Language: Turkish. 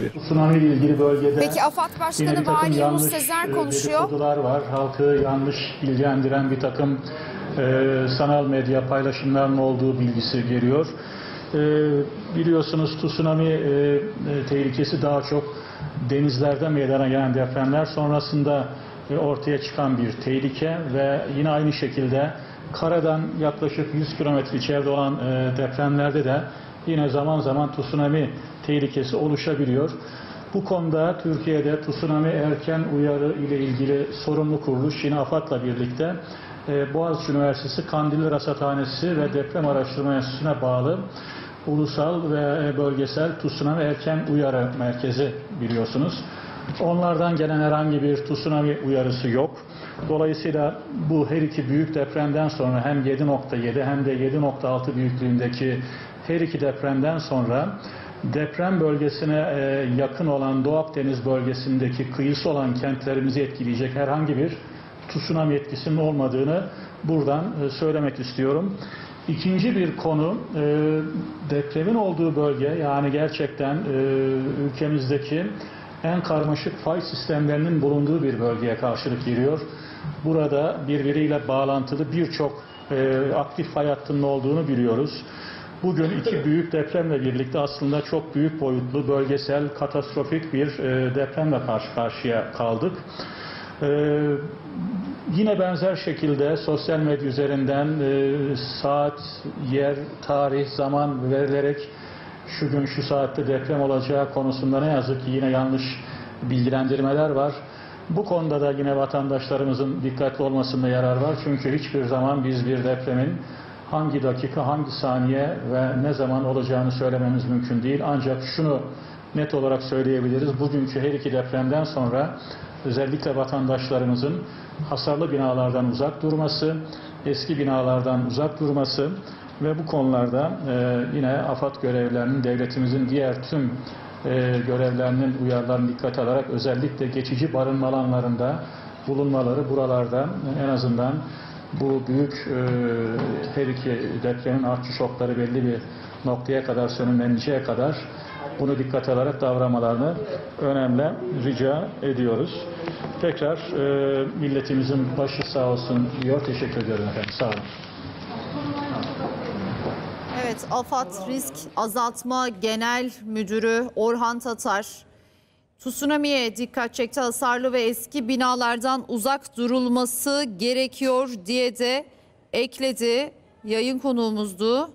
Tsunami ile ilgili bölgede Peki AFAD Başkanı bir takım Vali Yunus yanlış, Sezer e, konuşuyor. var. Halkı yanlış bilgilendiren bir takım e, sanal medya paylaşımlarının olduğu bilgisi geliyor. E, biliyorsunuz tsunami e, e, tehlikesi daha çok denizlerde meydana gelen depremler sonrasında e, ortaya çıkan bir tehlike ve yine aynı şekilde karadan yaklaşık 100 kilometre içeride olan e, depremlerde de yine zaman zaman tsunami tehlikesi oluşabiliyor. Bu konuda Türkiye'de tsunami erken uyarı ile ilgili sorumlu kuruluş yine AFAD'la birlikte e, Boğaziçi Üniversitesi Kandilli Rasathanesi ve Deprem Araştırma Enstitüsü'ne bağlı ulusal ve e, bölgesel tsunami erken uyarı merkezi biliyorsunuz. Onlardan gelen herhangi bir tsunami uyarısı yok. Dolayısıyla bu her iki büyük depremden sonra hem 7.7 hem de 7.6 büyüklüğündeki her iki depremden sonra deprem bölgesine e, yakın olan Doğu Akdeniz bölgesindeki kıyısı olan kentlerimizi etkileyecek herhangi bir tsunami etkisinin olmadığını buradan e, söylemek istiyorum. İkinci bir konu e, depremin olduğu bölge yani gerçekten ülkemizdeki en karmaşık fay sistemlerinin bulunduğu bir bölgeye karşılık geliyor. Burada birbiriyle bağlantılı birçok e, aktif fay hattının olduğunu biliyoruz. Bugün iki büyük depremle birlikte aslında çok büyük boyutlu bölgesel katastrofik bir e, depremle karşı karşıya kaldık. E, yine benzer şekilde sosyal medya üzerinden e, saat, yer, tarih, zaman verilerek şu gün şu saatte deprem olacağı konusunda ne yazık ki yine yanlış bilgilendirmeler var. Bu konuda da yine vatandaşlarımızın dikkatli olmasında yarar var. Çünkü hiçbir zaman biz bir depremin hangi dakika, hangi saniye ve ne zaman olacağını söylememiz mümkün değil. Ancak şunu net olarak söyleyebiliriz. Bugünkü her iki depremden sonra özellikle vatandaşlarımızın hasarlı binalardan uzak durması, eski binalardan uzak durması ve bu konularda e, yine AFAD görevlerinin, devletimizin diğer tüm e, görevlerinin uyarılarını dikkate alarak özellikle geçici barınma alanlarında bulunmaları buralarda en azından bu büyük e, her iki depremin artçı şokları belli bir noktaya kadar sönümleneceğe kadar bunu dikkate alarak davranmalarını önemli rica ediyoruz. Tekrar e, milletimizin başı sağ olsun diyor. Teşekkür ediyorum efendim. Sağ olun. Evet, AFAD Risk Azaltma Genel Müdürü Orhan Tatar tsunami'ye dikkat çekti. Hasarlı ve eski binalardan uzak durulması gerekiyor diye de ekledi. Yayın konuğumuzdu.